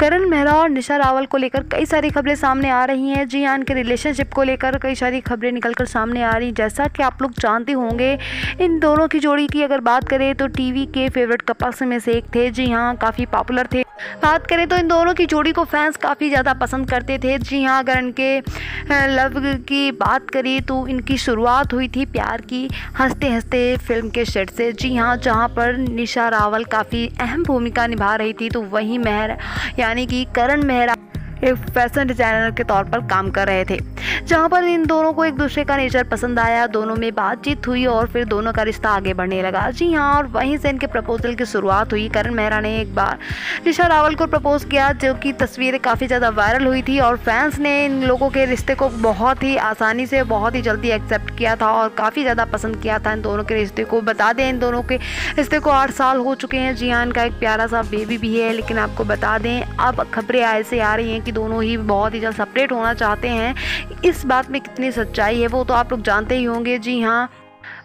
करण मेहरा और निशा रावल को लेकर कई सारी खबरें सामने आ रही हैं। जी हाँ इनके रिलेशनशिप को लेकर कई सारी खबरें निकलकर सामने आ रही। जैसा कि आप लोग जानते होंगे, इन दोनों की जोड़ी की अगर बात करें तो टीवी के फेवरेट कपल्स में से एक थे। जी हाँ काफ़ी पॉपुलर थे। बात करें तो इन दोनों की जोड़ी को फैंस काफ़ी ज़्यादा पसंद करते थे। जी हाँ अगर इनके लव की बात करें तो इनकी शुरुआत हुई थी प्यार की हँसते हँसते फ़िल्म के सेट से। जी हाँ जहाँ पर निशा रावल काफ़ी अहम भूमिका निभा रही थी तो वहीं मेहर यानी कि करण मेहरा एक फ़ैशन डिज़ाइनर के तौर पर काम कर रहे थे। जहाँ पर इन दोनों को एक दूसरे का नेचर पसंद आया, दोनों में बातचीत हुई और फिर दोनों का रिश्ता आगे बढ़ने लगा। जी हाँ और वहीं से इनके प्रपोजल की शुरुआत हुई। करण मेहरा ने एक बार निशा रावल को प्रपोज किया, जो कि तस्वीरें काफ़ी ज़्यादा वायरल हुई थी और फैंस ने इन लोगों के रिश्ते को बहुत ही आसानी से, बहुत ही जल्दी एक्सेप्ट किया था और काफ़ी ज़्यादा पसंद किया था इन दोनों के रिश्ते को। बता दें, इन दोनों के रिश्ते को आठ साल हो चुके हैं। जी हाँ इनका एक प्यारा सा बेबी भी है, लेकिन आपको बता दें, अब खबरें ऐसे आ रही हैं कि दोनों ही बहुत ही जल्द सेपरेट होना चाहते हैं। इस बात में कितनी सच्चाई है, वो तो आप लोग जानते ही होंगे। जी हाँ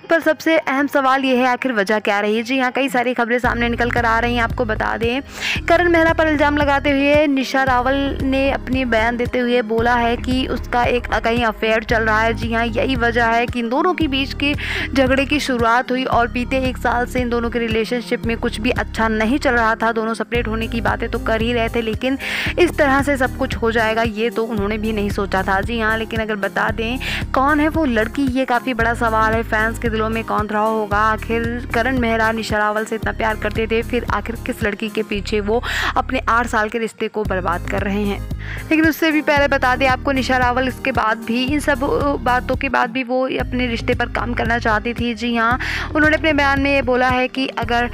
पर सबसे अहम सवाल ये है, आखिर वजह क्या रही? है जी हाँ कई सारी खबरें सामने निकल कर आ रही हैं, आपको बता दें। करण मेहरा पर इल्ज़ाम लगाते हुए निशा रावल ने अपनी बयान देते हुए बोला है कि उसका एक कहीं अफेयर चल रहा है। जी हाँ यही वजह है कि इन दोनों के बीच के झगड़े की शुरुआत हुई और बीते एक साल से इन दोनों के रिलेशनशिप में कुछ भी अच्छा नहीं चल रहा था। दोनों सेपरेट होने की बातें तो कर ही रहे थे, लेकिन इस तरह से सब कुछ हो जाएगा, ये तो उन्होंने भी नहीं सोचा था। जी हाँ लेकिन अगर बता दें, कौन है वो लड़की? ये काफ़ी बड़ा सवाल है फैंस के दिलों में कौन रहा होगा? आखिर करण मेहरा, निशा रावल से इतना प्यार करते थे, फिर आखिर किस लड़की के पीछे वो अपने आठ साल के रिश्ते को बर्बाद कर रहे हैं? लेकिन उससे भी पहले बता दें, आपको निशा रावल इसके बाद भी, इन सब बातों के बाद भी वो अपने रिश्ते पर काम करना चाहती थी। जी हाँ उन्होंने अपने बयान में ये बोला है कि अगर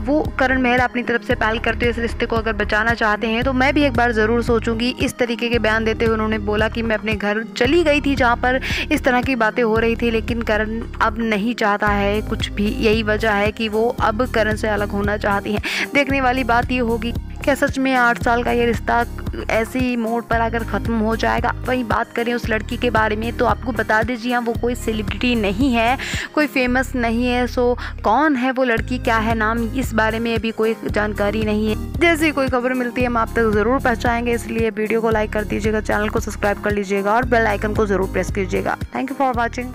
वो करण मेहरा अपनी तरफ़ से पहल करते हुए इस रिश्ते को अगर बचाना चाहते हैं तो मैं भी एक बार ज़रूर सोचूँगी। इस तरीके के बयान देते हुए उन्होंने बोला कि मैं अपने घर चली गई थी जहाँ पर इस तरह की बातें हो रही थी, लेकिन करण अब नहीं चाहता है, कुछ भी यही वजह है कि वो अब करण से अलग होना चाहती हैं। देखने वाली बात ये होगी क्या सच में आठ साल का ये रिश्ता ऐसी मोड पर अगर ख़त्म हो जाएगा, वहीं बात करें उस लड़की के बारे में तो आपको बता दीजिए हाँ वो कोई सेलिब्रिटी नहीं है, कोई फ़ेमस नहीं है सो कौन है वो लड़की, क्या है नाम, इस बारे में अभी कोई जानकारी नहीं है। जैसी कोई खबर मिलती है, हम आप तक ज़रूर पहुँचाएँगे, इसलिए वीडियो को लाइक कर दीजिएगा, चैनल को सब्सक्राइब कर लीजिएगा और बेल आइकन को ज़रूर प्रेस कीजिएगा। Thank you for watching